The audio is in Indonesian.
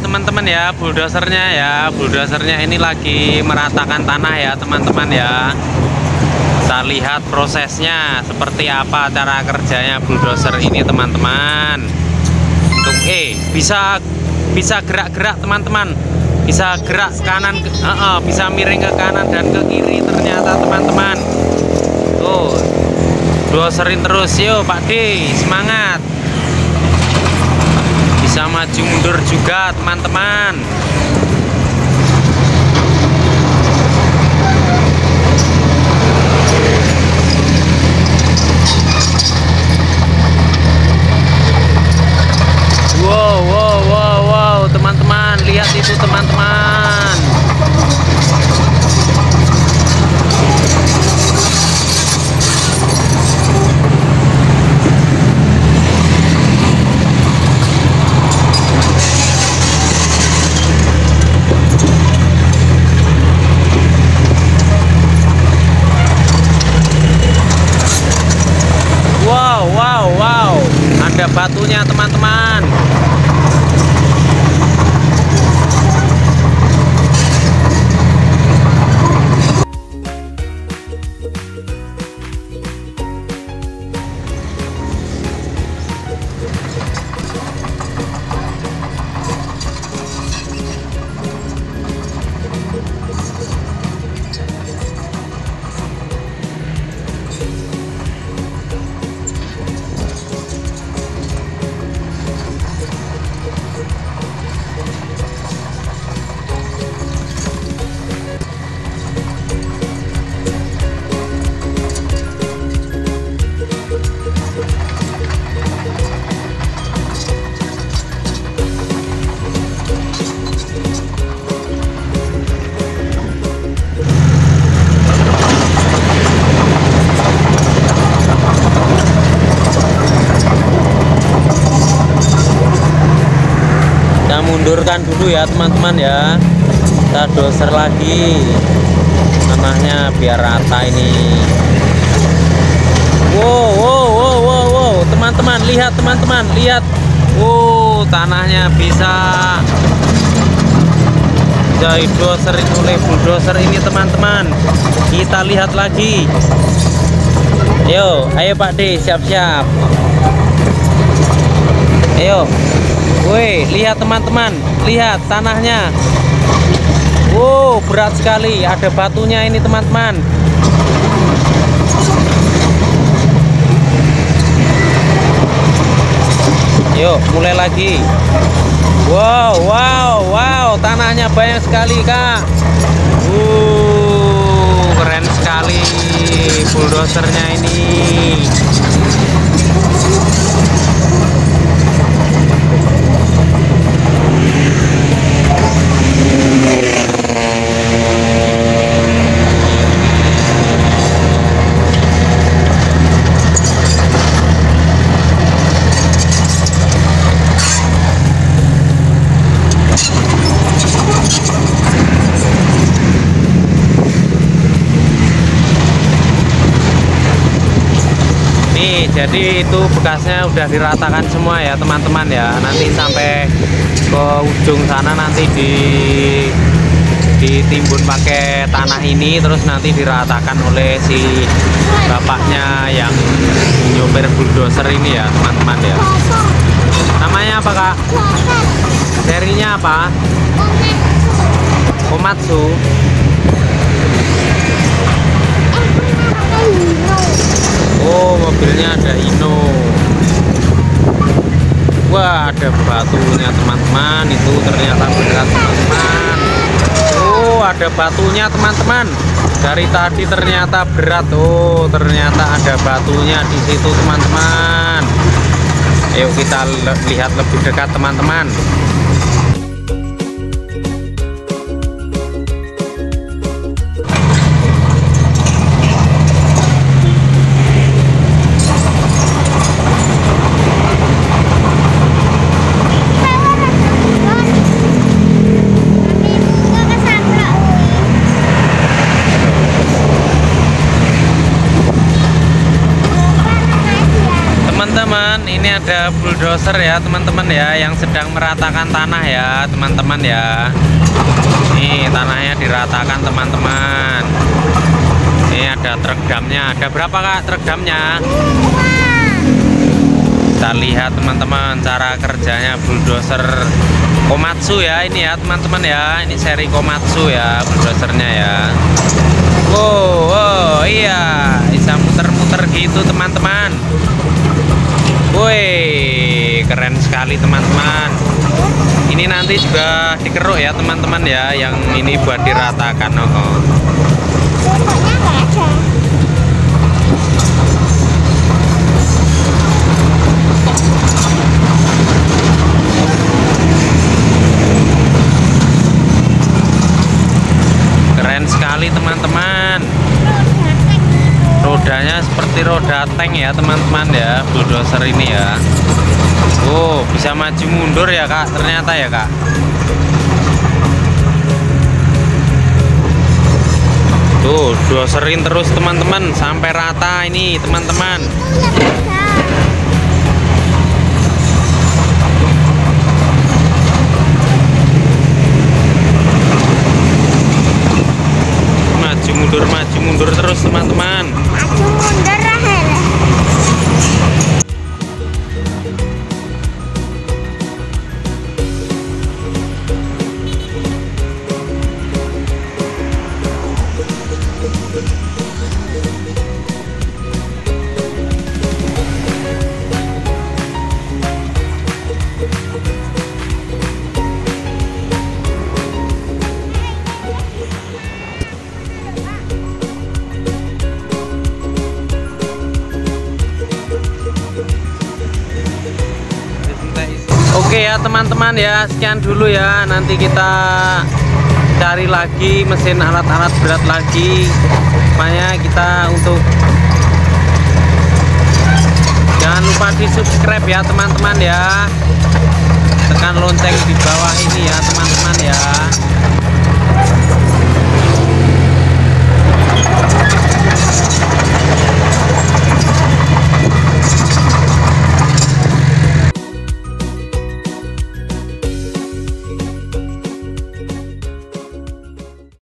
teman-teman ya bulldosernya ya. Bulldosernya ini lagi meratakan tanah ya teman-teman ya. Kita lihat prosesnya seperti apa cara kerjanya bulldozer ini teman-teman. Untuk eh bisa bisa gerak-gerak teman-teman. Bisa gerak kanan ke, uh, uh, bisa miring ke kanan dan ke kiri ternyata teman-teman. Tuh doserin terus. Yuk Pak D semangat bisa maju mundur juga teman-teman Ada batunya, teman-teman. Mundurkan dulu ya, teman-teman ya. Kita doser lagi tanahnya biar rata ini. Wow, wow, wow, wow, wow. Teman-teman, lihat teman-teman, lihat. Wow, tanahnya bisa bisa doserin oleh bulldozer ini teman-teman. Kita lihat lagi. Yo, ayo Pak D, siap-siap. Ayo. Woi, lihat teman-teman, lihat tanahnya. Wow, berat sekali. Ada batunya ini teman-teman. Yuk, mulai lagi. Wow, wow, wow, tanahnya banyak sekali, Kak. Uh, keren sekali bulldozernya ini. Jadi itu bekasnya udah diratakan semua ya teman-teman ya. Nanti sampai ke ujung sana nanti di ditimbun pakai tanah ini terus nanti diratakan oleh si bapaknya yang nyopir bulldozer ini ya teman-teman ya. Namanya apa kak? Serinya apa? Komatsu. Oh, mobilnya ada Ino. Wah, ada batunya teman-teman. Itu ternyata berat teman-teman. Oh, ada batunya teman-teman. Dari tadi ternyata berat. Oh, ternyata ada batunya di situ teman-teman. Ayo kita lihat lebih dekat teman-teman. Ada bulldozer ya teman-teman ya yang sedang meratakan tanah ya teman-teman ya. Ini tanahnya diratakan teman-teman. Ini ada truk damnya. Ada berapa kak truk damnya? Kita lihat teman-teman cara kerjanya bulldozer Komatsu ya ini ya teman-teman ya. Ini seri Komatsu ya bulldozernya ya. Wow, wow iya. Bisa muter-muter gitu teman-teman woi keren sekali teman-teman ini nanti juga dikeruk ya teman-teman ya yang ini buat diratakan oh. keren sekali teman-teman rodanya seperti roda tank ya teman-teman ya bulldozer ini ya. Oh bisa maju mundur ya kak ternyata ya kak. Tuh doserin terus teman-teman sampai rata ini teman-teman. Maju mundur maju mundur terus teman-teman teman-teman ya sekian dulu ya. Nanti kita cari lagi mesin alat-alat berat lagi. Supaya kita untuk jangan lupa di subscribe ya teman-teman ya. Tekan lonceng di bawah ini ya teman-teman ya